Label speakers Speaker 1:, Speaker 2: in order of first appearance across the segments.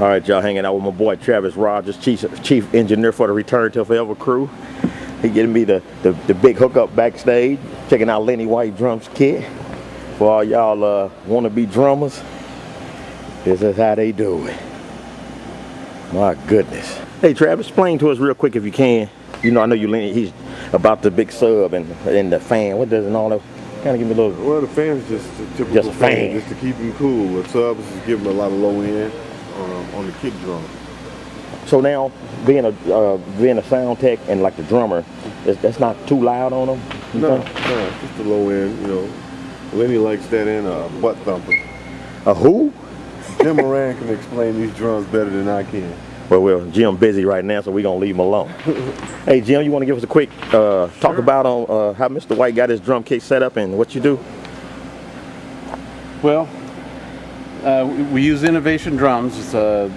Speaker 1: All right, y'all hanging out with my boy Travis Rogers, chief, chief engineer for the Return to Forever crew. He getting me the, the, the big hookup backstage, checking out Lenny White drums kit. For all y'all uh, wanna be drummers, this is how they do it. My goodness. Hey Travis, explain to us real quick if you can. You know, I know you Lenny, he's about the big sub and, and the fan. What does and all that? Kind of give me a little.
Speaker 2: Well, the fan's just a typical
Speaker 1: Just a fan.
Speaker 2: just to keep him cool. The subs is give him a lot of low end um, on the kick drum.
Speaker 1: So now, being a uh, being a sound tech and like the drummer, is, that's not too loud on them.
Speaker 2: No,
Speaker 1: think?
Speaker 2: no, just the low end. You know, Lenny likes that in a butt thumper.
Speaker 1: A who?
Speaker 2: Jim Moran can explain these drums better than I can.
Speaker 1: Well, well, Jim busy right now, so we're gonna leave him alone. hey, Jim, you want to give us a quick uh, talk about on uh, how Mr. White got his drum kit set up and what you do?
Speaker 3: Well, uh, we- use Innovation Drums. It's a,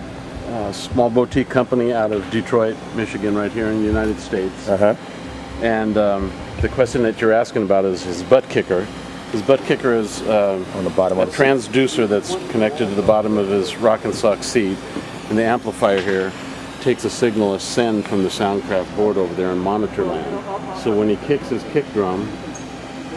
Speaker 3: a small boutique company out of Detroit, Michigan, right here in the United States.
Speaker 1: Uh huh.
Speaker 3: And um, the question that you're asking about is his butt kicker. His butt kicker is uh,
Speaker 1: On the bottom
Speaker 3: a
Speaker 1: of the
Speaker 3: transducer that's connected to the bottom of his Roc-N-Soc seat, and the amplifier here takes a signal, a send from the Soundcraft board over there in monitor land. So when he kicks his kick drum,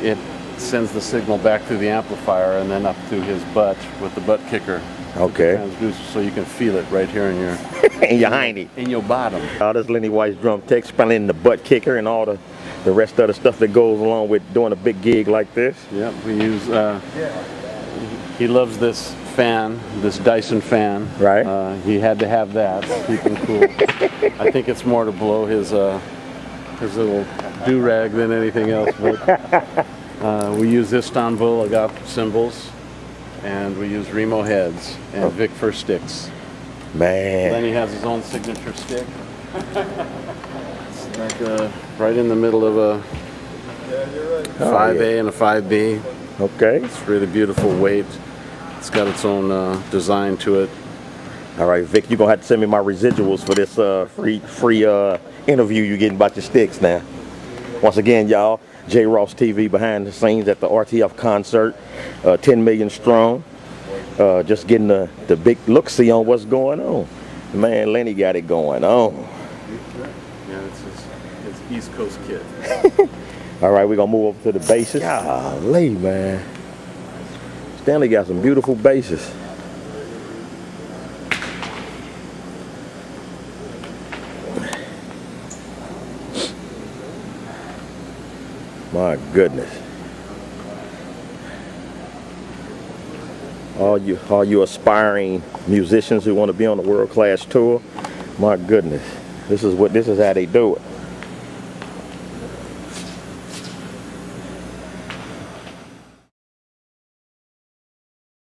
Speaker 3: it sends the signal back through the amplifier and then up to his butt with the butt kicker.
Speaker 1: Okay.
Speaker 3: Transducer, so you can feel it right here in your
Speaker 1: and your hiney.
Speaker 3: in your bottom.
Speaker 1: All this Lenny White's drum tech, explaining the butt kicker and all the the rest of the stuff that goes along with doing a big gig like this.
Speaker 3: Yep, we use. Uh, he loves this fan, this Dyson fan.
Speaker 1: Right.
Speaker 3: Uh, he had to have that to keep him cool. I think it's more to blow his uh, his little do rag than anything else. But uh, we use Istanbul Agop cymbals, and we use Remo heads and Vic Firth sticks.
Speaker 1: Man.
Speaker 3: Lenny has his own signature stick. it's like uh, right in the middle of a 5A and a 5B.
Speaker 1: Okay.
Speaker 3: It's really beautiful weight. It's got its own uh, design to it.
Speaker 1: All right, Vic, you're gonna have to send me my residuals for this uh, free free uh, interview you're getting about your sticks now. Once again, y'all, J Ross TV behind the scenes at the RTF concert, uh, 10 million strong. Uh, just getting the, the big look see on what's going on. Man, Lenny got it going on.
Speaker 3: Yeah, it's his, his East Coast kid.
Speaker 1: All right, we're gonna move over to the basses. Golly, man. Stanley got some beautiful basses. My goodness. All you all you aspiring musicians who want to be on the world class tour, my goodness. This is what this is how they do it.